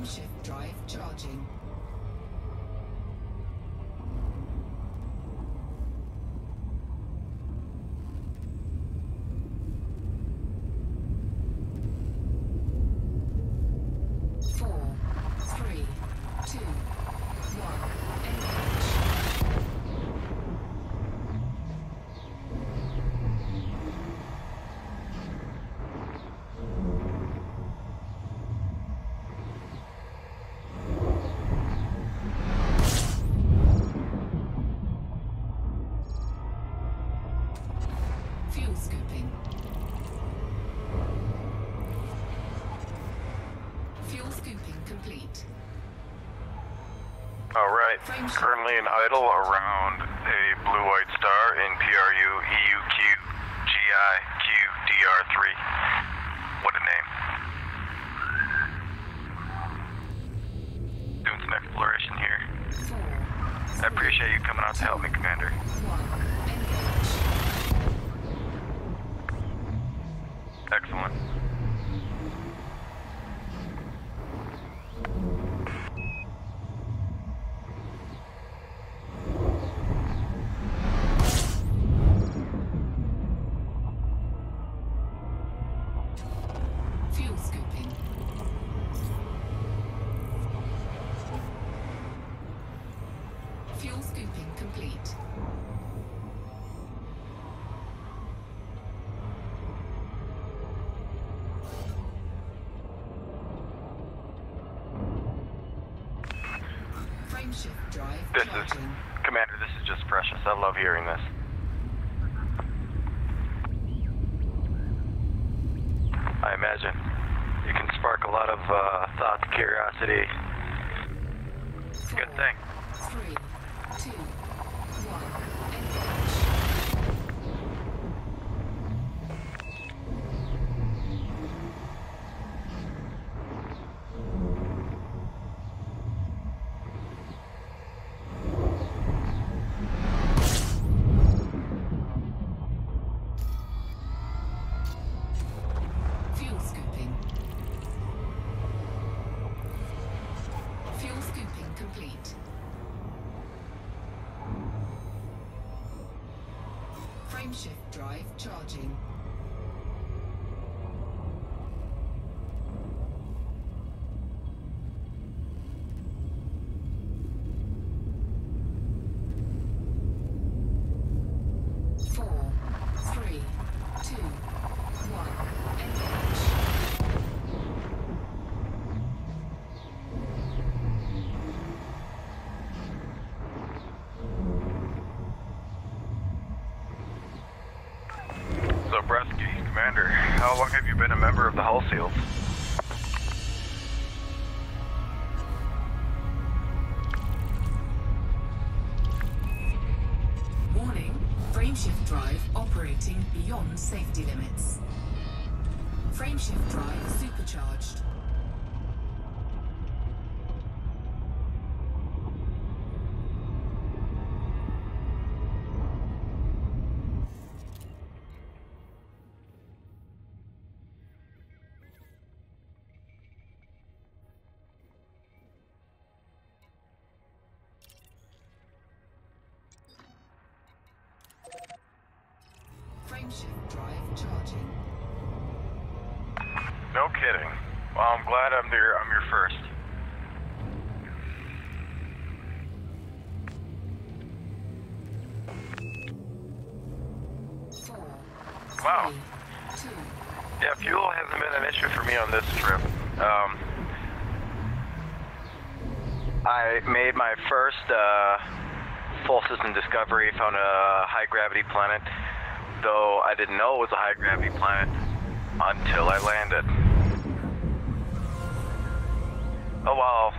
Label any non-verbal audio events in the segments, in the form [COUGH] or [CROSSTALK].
Frameshift drive charging. Scooping complete. Alright, currently in idle around a blue white star in PRU EUQ GI QDR3. What a name. Doing some exploration here. I appreciate you coming out to help me, Commander. Excellent. Fuel scooping complete. Frameshift drive This is. Commander, this is just precious. I love hearing this. I imagine you can spark a lot of uh, thoughts, curiosity. Good thing. Three, two, one. Frameshift drive charging. Four, three, two, one. Engage. Zabreski, Commander, how long have you been a member of the Hull Seals? Warning, frameshift drive operating beyond safety limits. Frameshift drive supercharged. Kidding. Well, I'm glad I'm your I'm your first. Wow. Yeah, fuel hasn't been an issue for me on this trip. Um, I made my first uh, full system discovery, found a high gravity planet, though I didn't know it was a high gravity planet until I landed. Oh well,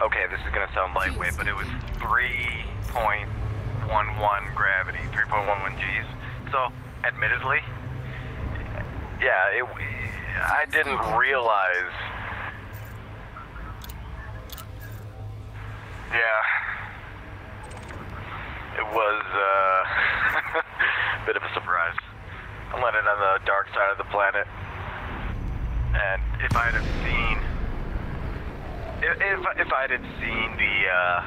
okay, this is gonna sound lightweight, but it was 3.11 gravity, 3.11 G's. So, admittedly, yeah, it, I didn't realize. Yeah. It was uh, a [LAUGHS] bit of a surprise. I landed on the dark side of the planet. And if I'd have seen If if, I had seen the uh,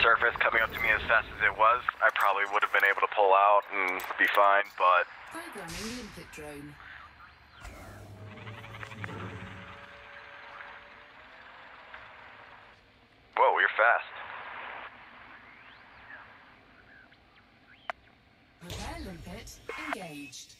surface coming up to me as fast as it was, I probably would have been able to pull out and be fine. But Programming limpet drone. whoa, you're fast. Repair limpet engaged.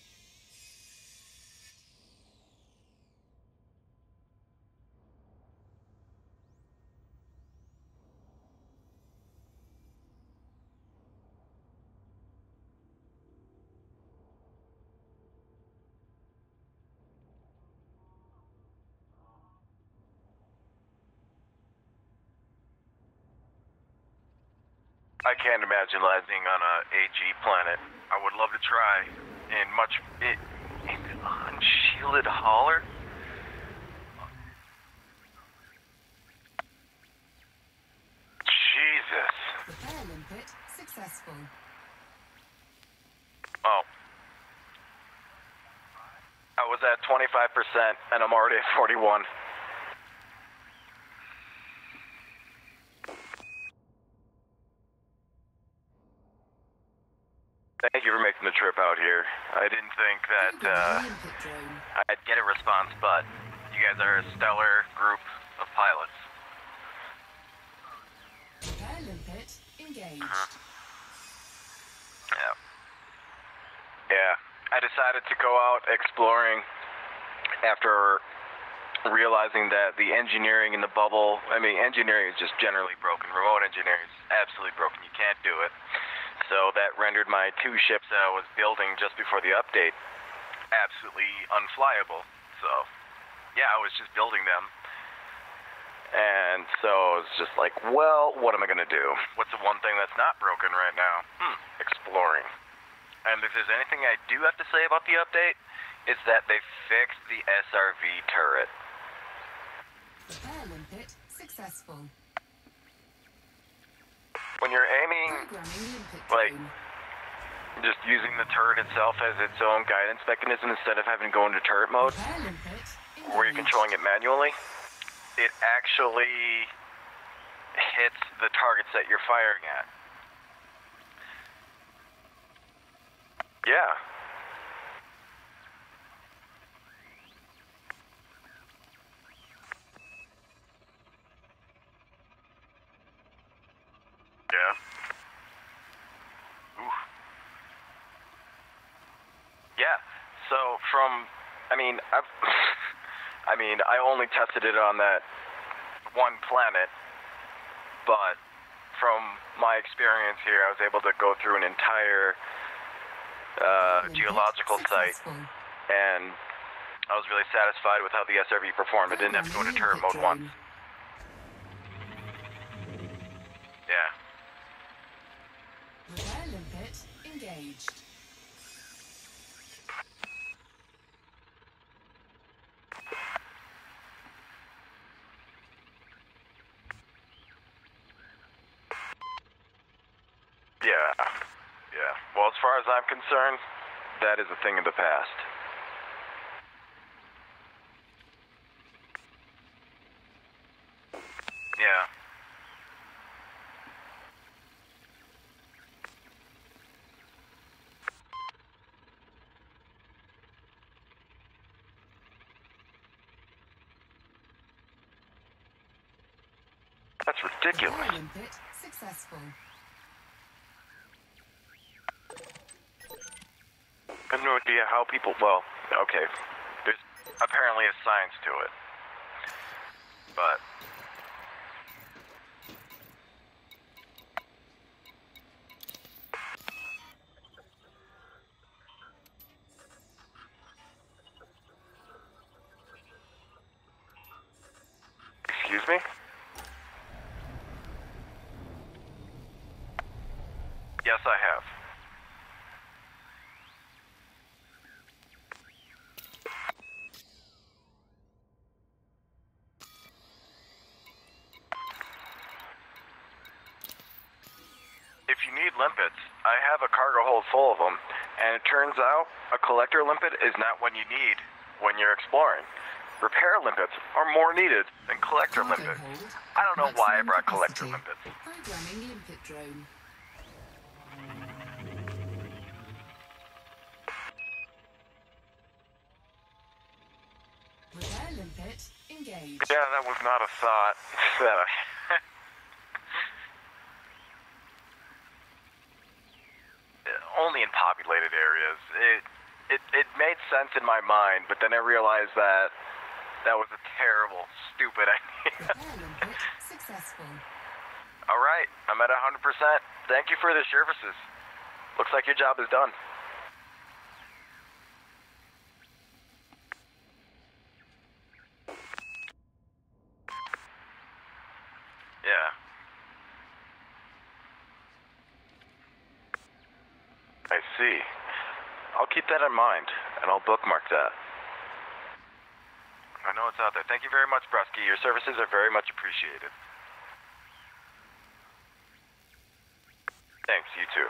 I can't imagine landing on a AG planet. I would love to try. In much it, in unshielded holler. Jesus. Repair limpet successful. Oh. I was at 25% and I'm already at 41. Thank you for making the trip out here. I didn't think that uh, Programming limpet drone. I'd get a response, but you guys are a stellar group of pilots. Engaged. Yeah. Yeah. I decided to go out exploring after realizing that the engineering in the bubble, I mean, engineering is just generally broken. Remote engineering is absolutely broken. You can't do it. So that rendered my two ships that I was building just before the update absolutely unflyable. So, yeah, I was just building them. And so I was just like, well, what am I going to do? What's the one thing that's not broken right now? Hmm, exploring. And if there's anything I do have to say about the update, it's that they fixed the SRV turret. Repair limpet successful. You're aiming, Like- just using the turret itself as its own guidance mechanism instead of having to go into turret mode, where you're controlling it manually, it actually hits the targets that you're firing at. Yeah. Oof. Yeah. So from, I mean, I've, [LAUGHS] I mean, I only tested it on that one planet, but from my experience here, I was able to go through an entire uh, geological site, and I was really satisfied with how the SRV performed. It didn't have to go into turret mode once. limpet Yeah. drone. Repair limpet engaged. Yeah. Yeah. Well, as far as I'm concerned, that is a thing of the past. Yeah. That's ridiculous. Successful. I have no idea how people. Well, okay. There's apparently a science to it. But. Excuse me? Yes, I have. If you need limpets, I have a cargo hold full of them, and it turns out a collector limpet is not what you need when you're exploring. Repair limpets are more needed than collector limpets. I don't know why I brought collector limpets. Programming limpet drone. Repair limpet engaged. Yeah, that was not a thought. [LAUGHS] That I- Only in populated areas. It, it it made sense in my mind, but then I realized that that was a terrible, stupid [LAUGHS] idea. Successful. All right, I'm at 100%. Thank you for the services. Looks like your job is done. Yeah. I see. I'll keep that in mind, and I'll bookmark that. I know it's out there. Thank you very much, Bruski. Your services are very much appreciated. Thanks, you too.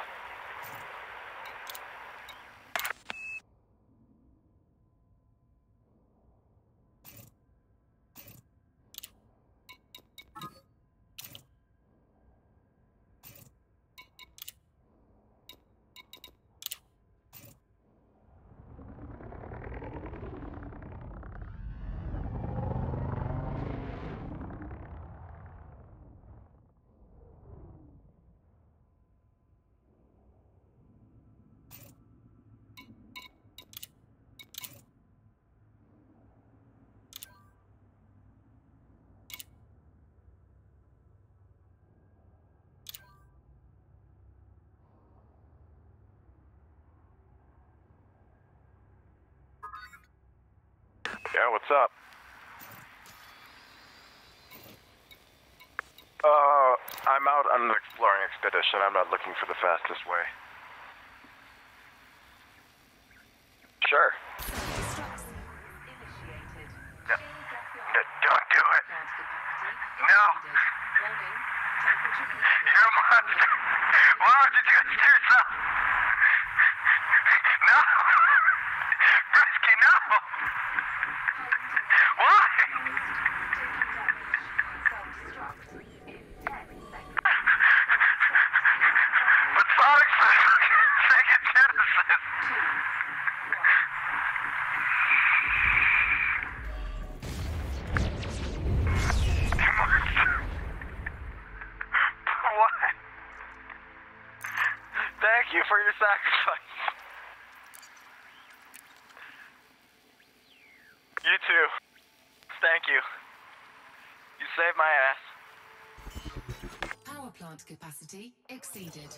Yeah, what's up? Uh, I'm out on an exploring expedition. I'm not looking for the fastest way. Sure. Destruction. No. Don't do it. No. You're a monster. Why would you do it to yourself? Capacity exceeded.